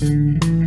Música